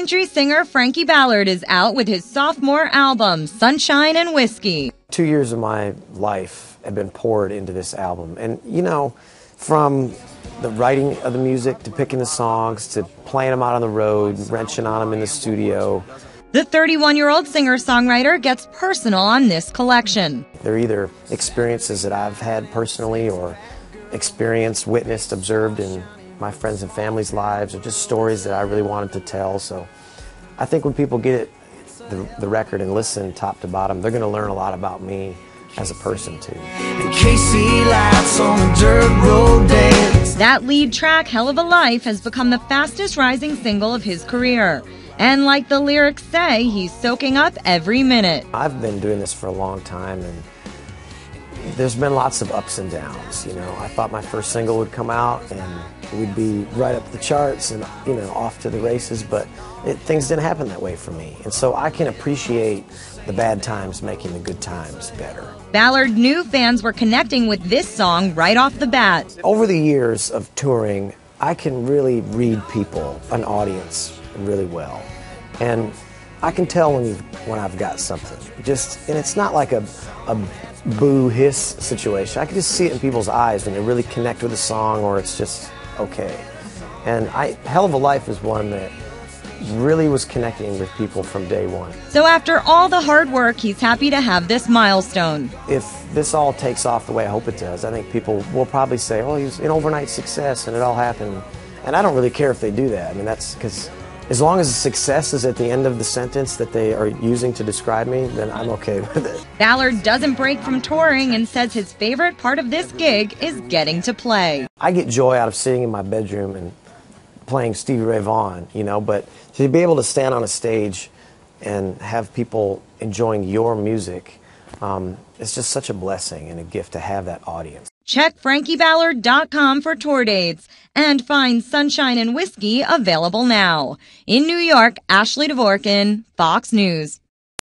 Country singer Frankie Ballard is out with his sophomore album, Sunshine and Whiskey. Two years of my life have been poured into this album. And, you know, from the writing of the music to picking the songs to playing them out on the road, wrenching on them in the studio. The 31 year old singer songwriter gets personal on this collection. They're either experiences that I've had personally or experienced, witnessed, observed in my friends and family's lives or just stories that I really wanted to tell. So I think when people get it, the, the record and listen top to bottom, they're going to learn a lot about me as a person too. That lead track, Hell of a Life, has become the fastest rising single of his career. And like the lyrics say, he's soaking up every minute. I've been doing this for a long time and there's been lots of ups and downs. You know, I thought my first single would come out and we'd be right up the charts and you know off to the races, but it, things didn't happen that way for me. And so I can appreciate the bad times making the good times better. Ballard knew fans were connecting with this song right off the bat. Over the years of touring, I can really read people, an audience, really well. And I can tell when, when I've got something. Just and it's not like a, a boo hiss situation. I can just see it in people's eyes when they really connect with a song or it's just okay. And I Hell of a Life is one that really was connecting with people from day one. So after all the hard work, he's happy to have this milestone. If this all takes off the way I hope it does, I think people will probably say, "Oh, he's an overnight success and it all happened." And I don't really care if they do that. I mean, that's because as long as the success is at the end of the sentence that they are using to describe me, then I'm okay with it. Ballard doesn't break from touring and says his favorite part of this gig is getting to play. I get joy out of sitting in my bedroom and playing Stevie Ray Vaughan, you know, but to be able to stand on a stage and have people enjoying your music, um, it's just such a blessing and a gift to have that audience. Check frankieballard.com for tour dates and find Sunshine and Whiskey available now. In New York, Ashley Dvorkin, Fox News.